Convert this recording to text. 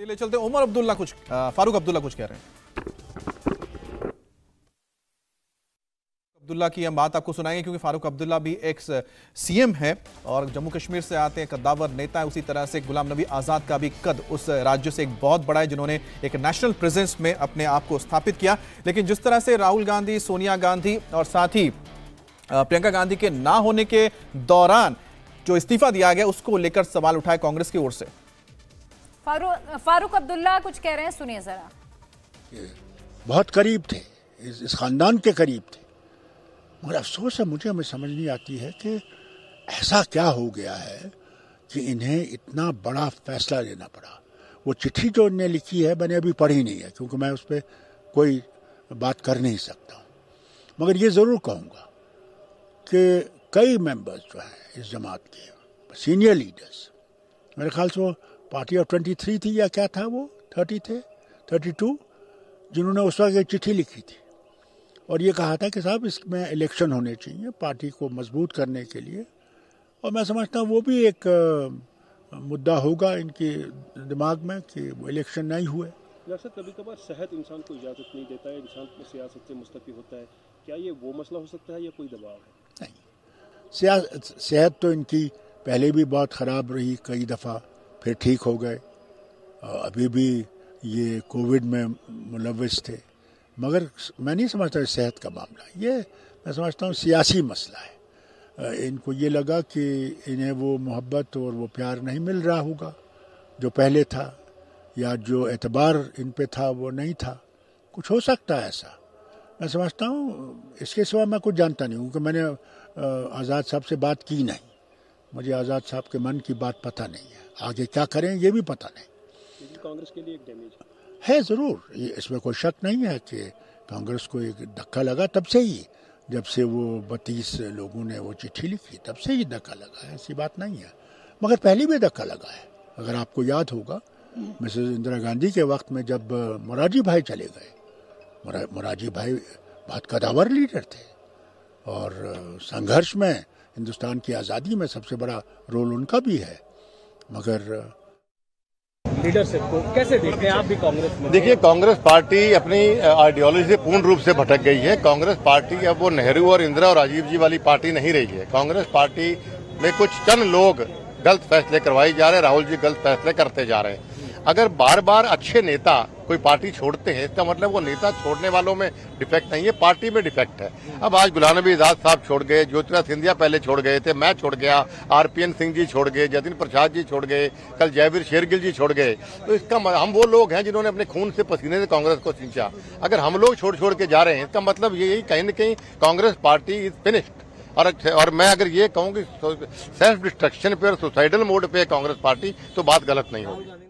ले चलते उमर अब्दुल्ला कुछ फारूक अब्दुल्ला कुछ कह रहे हैं। अब्दुल्ला की हम बात आपको सुनाएँगे, क्योंकि फारूक अब्दुल्ला भी एक सीएम है और जम्मू कश्मीर से आते हैं, कद्दावर नेता है, उसी तरह से गुलाम नबी आज़ाद का भी कद उस राज्य से एक बहुत बड़ा है, जिन्होंने एक नेशनल प्रेजेंस में अपने आप को स्थापित किया। लेकिन जिस तरह से राहुल गांधी, सोनिया गांधी और साथ ही प्रियंका गांधी के ना होने के दौरान जो इस्तीफा दिया गया, उसको लेकर सवाल उठाए कांग्रेस की ओर से। फारूक अब्दुल्ला कुछ कह रहे हैं सुनिए जरा। बहुत करीब थे इस, इस खानदान के करीब थे। मगर अफसोस है मुझे हमें समझ नहीं आती है कि ऐसा क्या हो गया है कि इन्हें इतना बड़ा फैसला लेना पड़ा। वो चिट्ठी जो इन्हें लिखी है मैंने अभी पढ़ी नहीं है क्योंकि मैं उस पर कोई बात कर नहीं सकता हूँ। मगर ये ज़रूर कहूँगा कि कई मेंबर्स जो हैं इस जमात के सीनियर लीडर्स मेरे ख्याल से वो पार्टी ऑफ़ ट्वेंटी थ्री थी या क्या था वो? थर्टी थे? Thirty two? जिन्होंने उस वक्त एक चिट्ठी लिखी थी। और ये कहा था कि साहब इसमें इलेक्शन होने चाहिए पार्टी को मज़बूत करने के लिए। और मैं समझता हूँ वो भी एक मुद्दा होगा इनके दिमाग में कि वो इलेक्शन नहीं हुए। कभी कभार सेहत इंसान को इजाज़त नहीं देता है इंसान को सियासत से मुस्तफ़ी होता है। क्या ये वो मसला हो सकता है या कोई दबाव है? नहीं। सेहत तो इनकी पहले भी बहुत ख़राब रही कई दफ़ा। फिर ठीक हो गए। अभी भी ये कोविड में मुलविस थे। मगर मैं नहीं समझता सेहत का मामला। ये मैं समझता हूँ सियासी मसला है। इनको ये लगा कि इन्हें वो मोहब्बत और वो प्यार नहीं मिल रहा होगा। जो पहले था या जो एतबार इन पे था, वो नहीं था। कुछ हो सकता है ऐसा। मैं समझता हूँ, इसके सिवा मैं कुछ जानता नहीं हूँ, क्योंकि मैंने आज़ाद साहब से बात की नहीं। मुझे आज़ाद साहब के मन की बात पता नहीं है। आगे क्या करें ये भी पता नहीं। कांग्रेस के लिए एक डैमेज है। ज़रूर इसमें कोई शक नहीं है कि कांग्रेस को एक धक्का लगा तब से ही जब से वो बत्तीस लोगों ने वो चिट्ठी लिखी तब से ही धक्का लगा है ऐसी बात नहीं है। मगर पहले भी धक्का लगा है। अगर आपको याद होगा मिसेज इंदिरा गांधी के वक्त में जब मोराजी भाई चले गए मोराजी भाई बहुत कदावर लीडर थे और संघर्ष में हिंदुस्तान की आज़ादी में सबसे बड़ा रोल उनका भी है। मगर लीडरशिप को कैसे देखते हैं आप भी कांग्रेस में? देखिए कांग्रेस पार्टी अपनी आइडियोलॉजी से पूर्ण रूप से भटक गई है। कांग्रेस पार्टी अब वो नेहरू और इंदिरा और राजीव जी वाली पार्टी नहीं रही है। कांग्रेस पार्टी में कुछ चंद लोग गलत फैसले करवाए जा रहे हैं राहुल जी गलत फैसले करते जा रहे हैं। अगर बार बार अच्छे नेता कोई पार्टी छोड़ते हैं, इसका मतलब वो नेता छोड़ने वालों में डिफेक्ट नहीं है, पार्टी में डिफेक्ट है। अब आज गुलाम नबी आज़ाद साहब छोड़ गए ज्योतिरा सिंधिया पहले छोड़ गए थे, मैं छोड़ गया, आरपीएन सिंह जी छोड़ गए, जतिन प्रसाद जी छोड़ गए, कल जयवीर शेरगिल जी छोड़ गए। तो इसका हम वो लोग हैं जिन्होंने अपने खून से पसीने से कांग्रेस को सींचा। अगर हम लोग छोड़ छोड़ के जा रहे हैं, इसका मतलब यही कहीं ना कहीं कांग्रेस पार्टी इज़ फिनिश्ड और और मैं अगर ये कहूँ कि सेल्फ डिस्ट्रक्शन पे और सुसाइडल मोड पे कांग्रेस पार्टी तो बात गलत नहीं होगी।